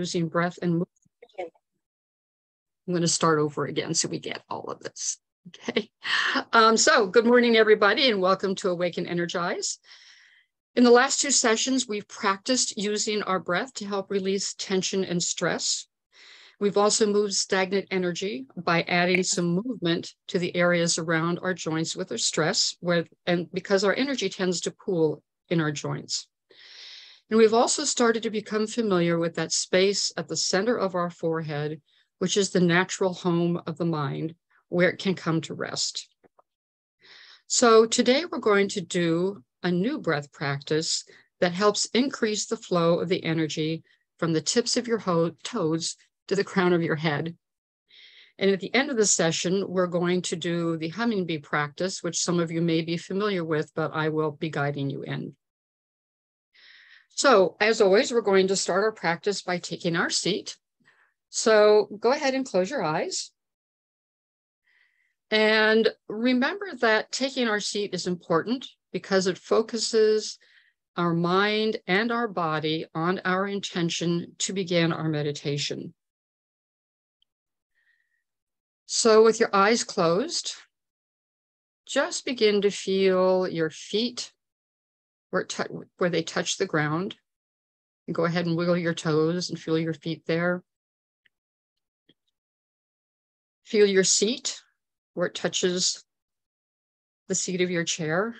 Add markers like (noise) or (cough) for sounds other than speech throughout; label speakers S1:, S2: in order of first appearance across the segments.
S1: using breath and movement. I'm going to start over again so we get all of this. Okay. Um, so good morning, everybody, and welcome to Awaken Energize. In the last two sessions, we've practiced using our breath to help release tension and stress. We've also moved stagnant energy by adding some movement to the areas around our joints with our stress, where, and because our energy tends to pool in our joints. And we've also started to become familiar with that space at the center of our forehead, which is the natural home of the mind, where it can come to rest. So today we're going to do a new breath practice that helps increase the flow of the energy from the tips of your toes to the crown of your head. And at the end of the session, we're going to do the humming bee practice, which some of you may be familiar with, but I will be guiding you in. So as always, we're going to start our practice by taking our seat. So go ahead and close your eyes. And remember that taking our seat is important because it focuses our mind and our body on our intention to begin our meditation. So with your eyes closed, just begin to feel your feet where, where they touch the ground. And go ahead and wiggle your toes and feel your feet there. Feel your seat where it touches the seat of your chair.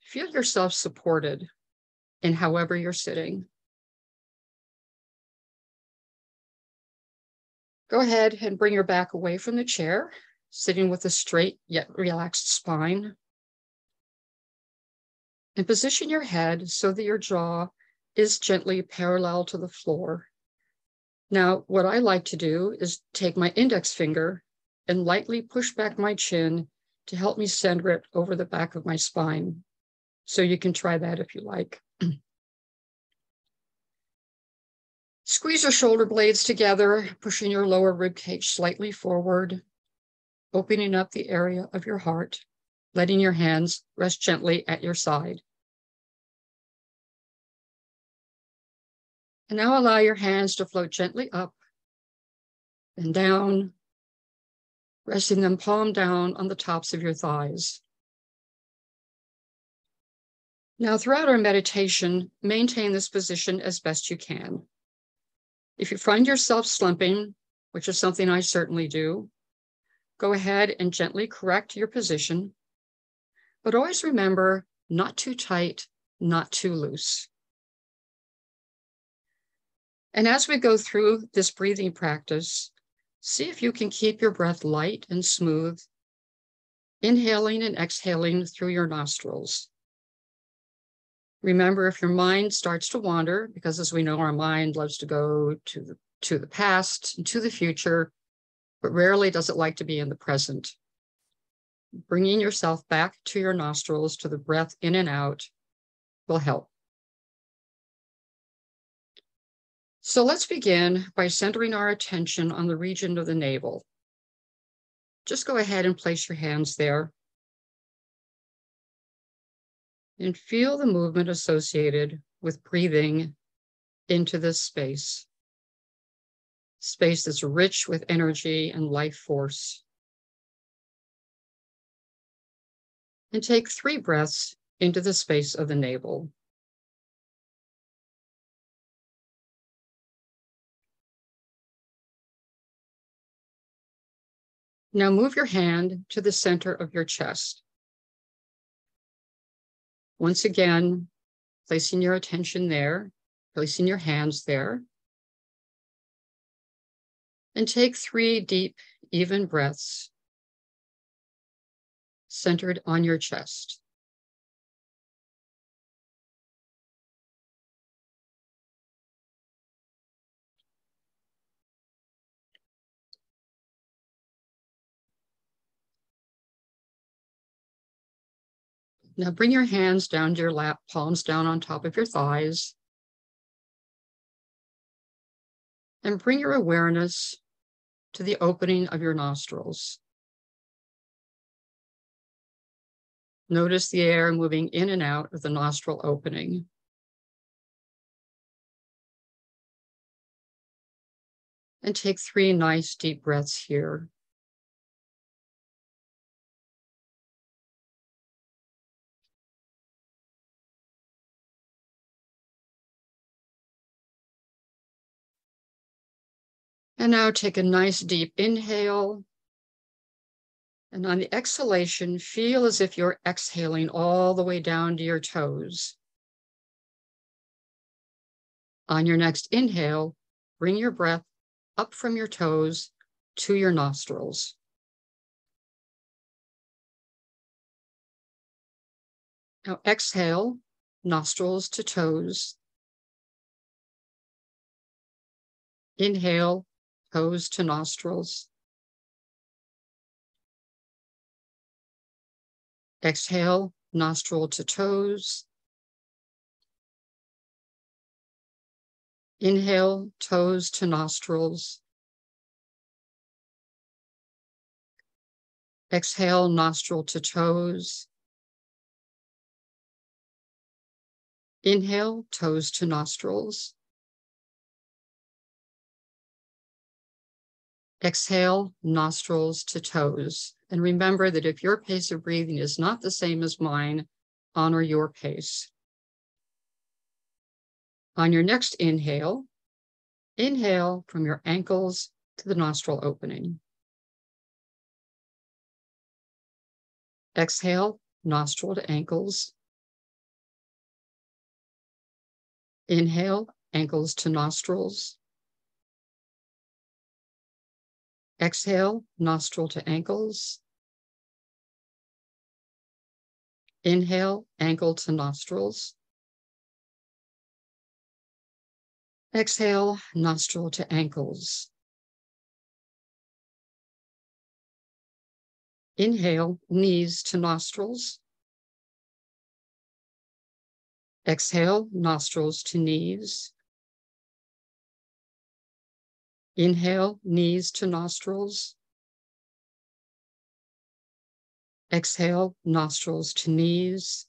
S1: Feel yourself supported in however you're sitting. Go ahead and bring your back away from the chair, sitting with a straight yet relaxed spine and position your head so that your jaw is gently parallel to the floor. Now, what I like to do is take my index finger and lightly push back my chin to help me center it over the back of my spine. So you can try that if you like. (clears throat) Squeeze your shoulder blades together, pushing your lower rib cage slightly forward, opening up the area of your heart letting your hands rest gently at your side. And now allow your hands to float gently up and down, resting them palm down on the tops of your thighs. Now, throughout our meditation, maintain this position as best you can. If you find yourself slumping, which is something I certainly do, go ahead and gently correct your position but always remember not too tight, not too loose. And as we go through this breathing practice, see if you can keep your breath light and smooth, inhaling and exhaling through your nostrils. Remember, if your mind starts to wander, because as we know, our mind loves to go to the, to the past and to the future, but rarely does it like to be in the present bringing yourself back to your nostrils to the breath in and out will help. So let's begin by centering our attention on the region of the navel. Just go ahead and place your hands there. And feel the movement associated with breathing into this space. Space that's rich with energy and life force. And take three breaths into the space of the navel. Now move your hand to the center of your chest. Once again, placing your attention there, placing your hands there. And take three deep, even breaths centered on your chest. Now bring your hands down to your lap, palms down on top of your thighs. And bring your awareness to the opening of your nostrils. Notice the air moving in and out of the nostril opening. And take three nice deep breaths here. And now take a nice deep inhale and on the exhalation, feel as if you're exhaling all the way down to your toes. On your next inhale, bring your breath up from your toes to your nostrils. Now exhale, nostrils to toes. Inhale, toes to nostrils. Exhale, nostril to toes. Inhale, toes to nostrils. Exhale, nostril to toes. Inhale, toes to nostrils. Exhale, nostrils to toes. And remember that if your pace of breathing is not the same as mine, honor your pace. On your next inhale, inhale from your ankles to the nostril opening. Exhale, nostril to ankles. Inhale, ankles to nostrils. Exhale, nostril to ankles. Inhale, ankle to nostrils. Exhale, nostril to ankles. Inhale, knees to nostrils. Exhale, nostrils to knees. Inhale, knees to nostrils. Exhale, nostrils to knees.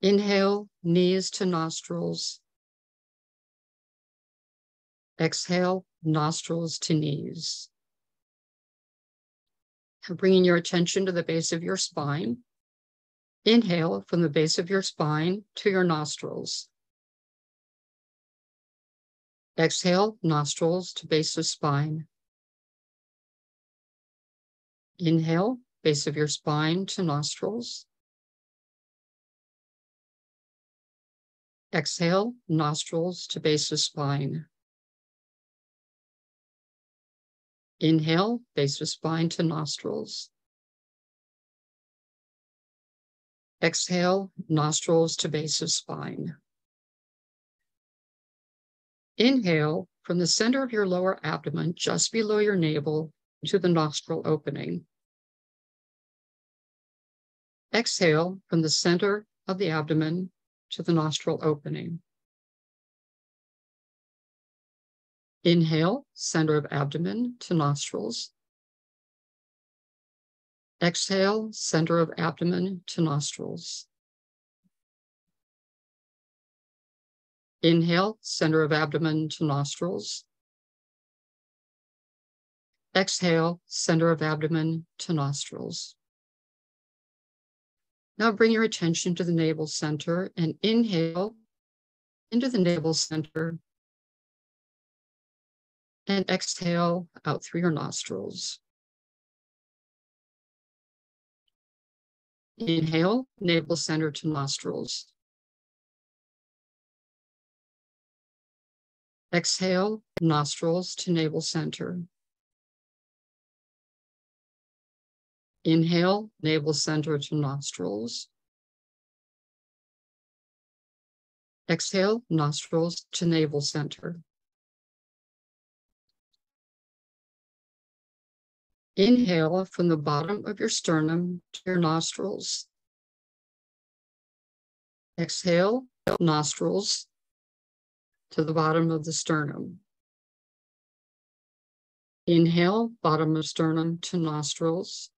S1: Inhale, knees to nostrils. Exhale, nostrils to knees. Bringing your attention to the base of your spine. Inhale from the base of your spine to your nostrils. Exhale, nostrils to base of spine. Inhale, base of your spine to nostrils. Exhale, nostrils to base of spine. Inhale, base of spine to nostrils. Exhale, nostrils to base of spine. Inhale from the center of your lower abdomen, just below your navel, to the nostril opening. Exhale from the center of the abdomen to the nostril opening. Inhale, center of abdomen to nostrils. Exhale, center of abdomen to nostrils. Inhale, center of abdomen to nostrils. Exhale, center of abdomen to nostrils. Now bring your attention to the navel center and inhale into the navel center and exhale out through your nostrils. Inhale, navel center to nostrils. Exhale, nostrils to navel center. Inhale, navel center to nostrils. Exhale, nostrils to navel center. Inhale from the bottom of your sternum to your nostrils. Exhale, nostrils to the bottom of the sternum. Inhale, bottom of sternum to nostrils.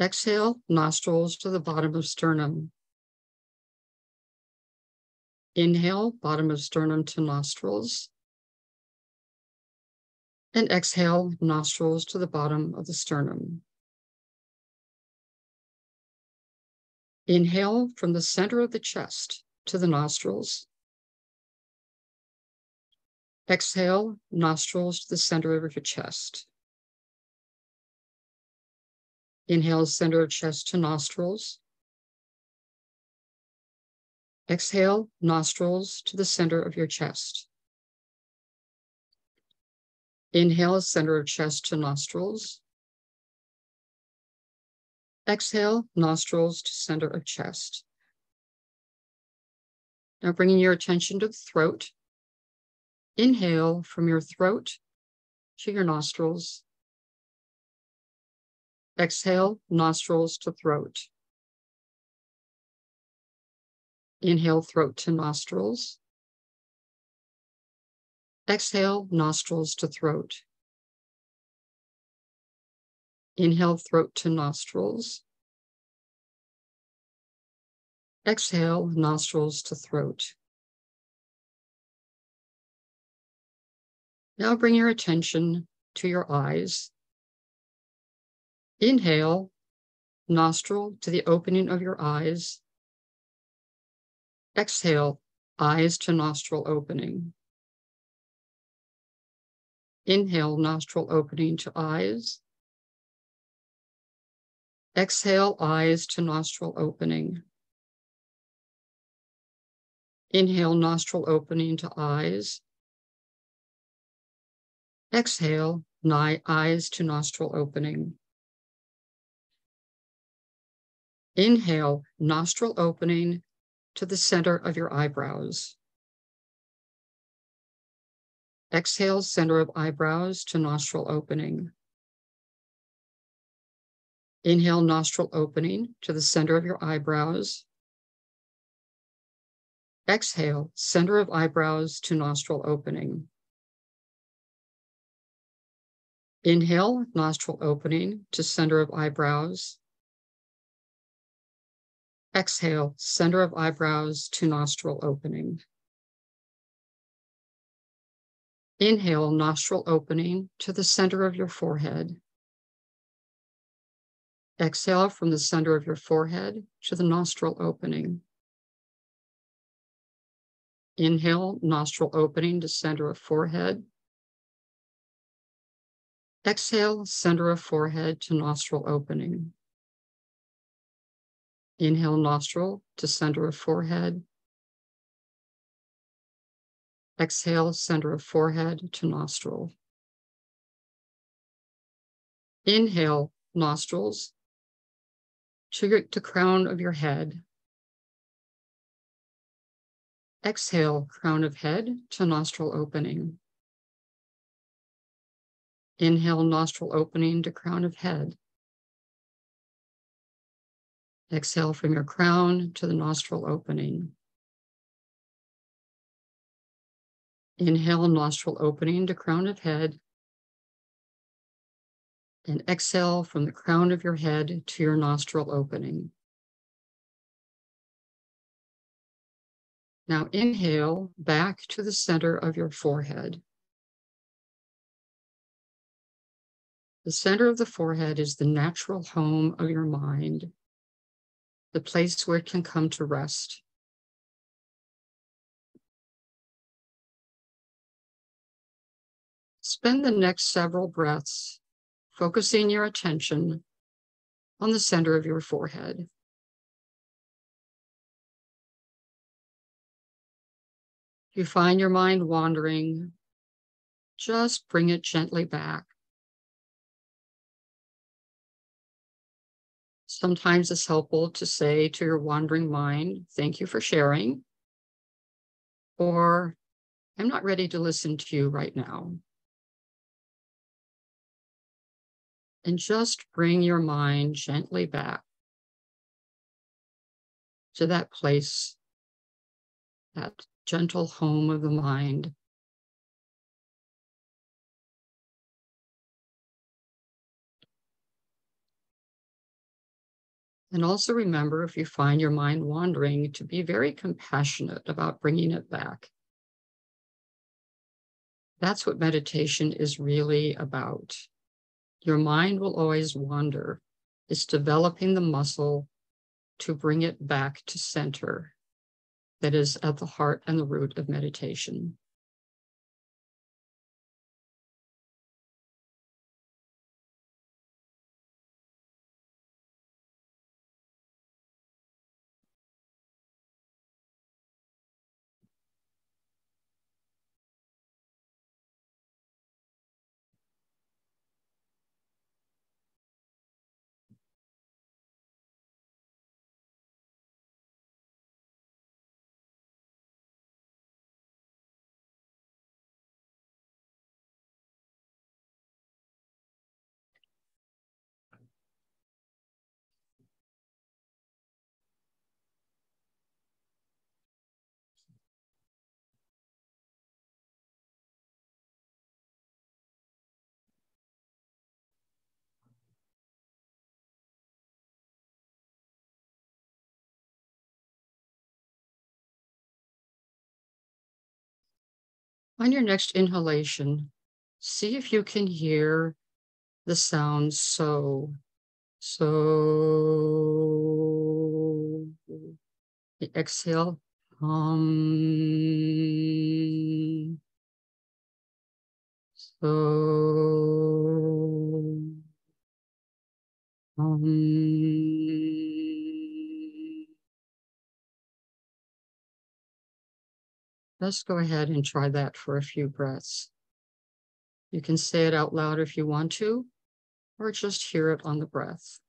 S1: Exhale, nostrils to the bottom of sternum. Inhale, bottom of sternum to nostrils. And exhale, nostrils to the bottom of the sternum. Inhale from the center of the chest to the nostrils. Exhale, nostrils to the center of your chest. Inhale, center of chest to nostrils. Exhale, nostrils to the center of your chest. Inhale, center of chest to nostrils. Exhale, nostrils to center of chest. Now bringing your attention to the throat. Inhale from your throat to your nostrils. Exhale, nostrils to throat. Inhale, throat to nostrils. Exhale, nostrils to throat. Inhale, throat to nostrils. Exhale, nostrils to throat. Now bring your attention to your eyes. Inhale, nostril to the opening of your eyes. Exhale, eyes to nostril opening. Inhale, nostril opening to eyes. Exhale, eyes to nostril opening. Inhale, nostril opening to eyes. Exhale, eyes to nostril opening. Inhale, nostril opening to the center of your eyebrows. Exhale, center of eyebrows to nostril opening. Inhale, nostril opening to the center of your eyebrows. Exhale, center of eyebrows to nostril opening. Inhale, nostril opening to center of eyebrows. Exhale, center of eyebrows to nostril opening. Inhale, nostril opening to the center of your forehead. Exhale from the center of your forehead to the nostril opening. Inhale, nostril opening to center of forehead. Exhale, center of forehead to nostril opening. Inhale, nostril to center of forehead. Exhale, center of forehead to nostril. Inhale, nostrils to the crown of your head. Exhale, crown of head to nostril opening. Inhale, nostril opening to crown of head. Exhale from your crown to the nostril opening. Inhale, nostril opening to crown of head. And exhale from the crown of your head to your nostril opening. Now inhale back to the center of your forehead. The center of the forehead is the natural home of your mind, the place where it can come to rest. Spend the next several breaths focusing your attention on the center of your forehead. If you find your mind wandering, just bring it gently back. Sometimes it's helpful to say to your wandering mind, Thank you for sharing. Or, I'm not ready to listen to you right now. And just bring your mind gently back to that place, that gentle home of the mind. And also remember if you find your mind wandering, to be very compassionate about bringing it back. That's what meditation is really about. Your mind will always wander. It's developing the muscle to bring it back to center that is at the heart and the root of meditation. On your next inhalation, see if you can hear the sound so, so. Exhale, so. Let's go ahead and try that for a few breaths. You can say it out loud if you want to, or just hear it on the breath.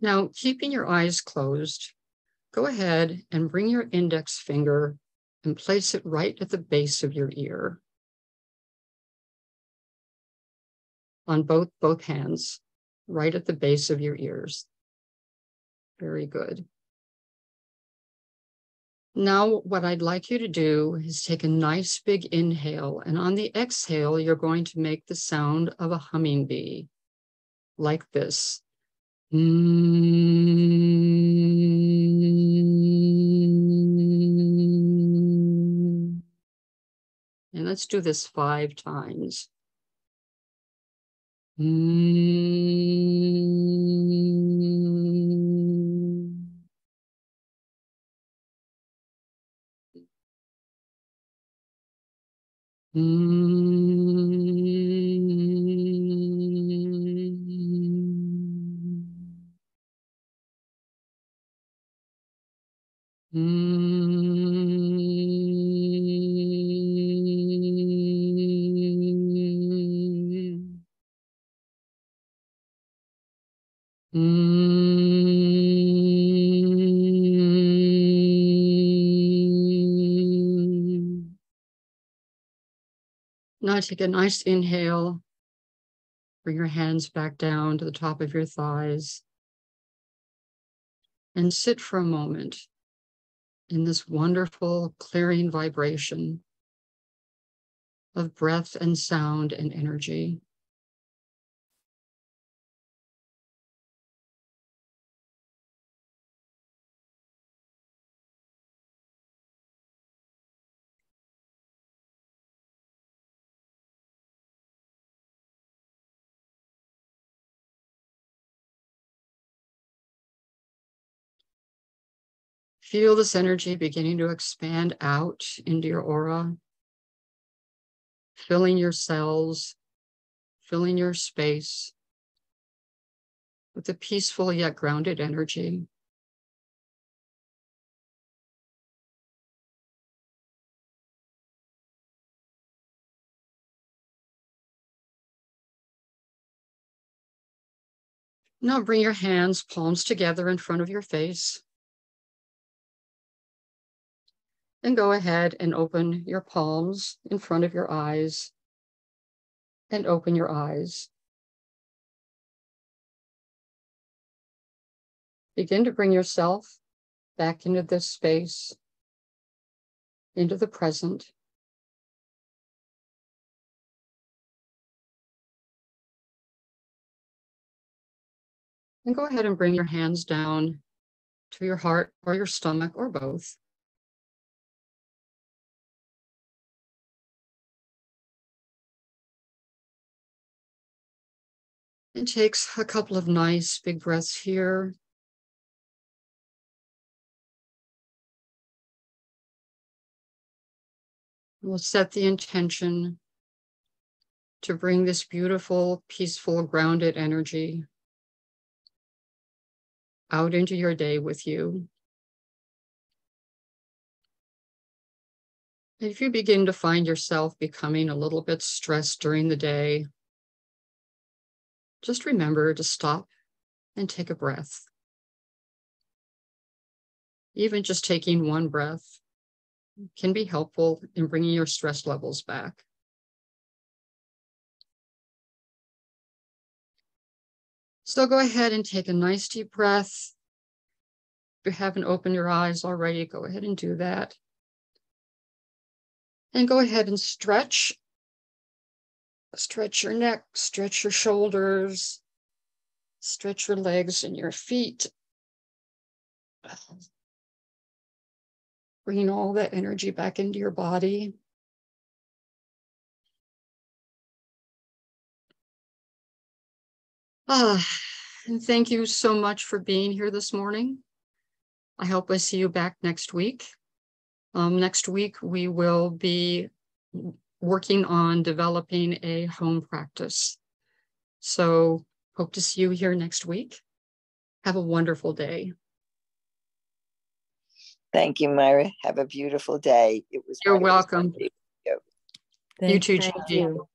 S1: Now, keeping your eyes closed, go ahead and bring your index finger and place it right at the base of your ear. On both, both hands, right at the base of your ears. Very good. Now, what I'd like you to do is take a nice big inhale, and on the exhale, you're going to make the sound of a humming bee, like this. Mm. And let's do this five times. Mm. Take a nice inhale. Bring your hands back down to the top of your thighs. And sit for a moment in this wonderful clearing vibration of breath and sound and energy. Feel this energy beginning to expand out into your aura, filling your cells, filling your space with a peaceful yet grounded energy. Now bring your hands, palms together in front of your face. And go ahead and open your palms in front of your eyes and open your eyes. Begin to bring yourself back into this space, into the present. And go ahead and bring your hands down to your heart or your stomach or both. And takes a couple of nice big breaths here. We'll set the intention to bring this beautiful, peaceful, grounded energy out into your day with you. If you begin to find yourself becoming a little bit stressed during the day, just remember to stop and take a breath. Even just taking one breath can be helpful in bringing your stress levels back. So go ahead and take a nice deep breath. If you haven't opened your eyes already, go ahead and do that. And go ahead and stretch. Stretch your neck, stretch your shoulders, stretch your legs and your feet. Bringing all that energy back into your body. Ah, and thank you so much for being here this morning. I hope I see you back next week. Um, next week, we will be working on developing a home practice. So hope to see you here next week. Have a wonderful day.
S2: Thank you, Myra. Have a beautiful day. It was
S1: You're welcome.
S2: You,
S1: you too, Thank you.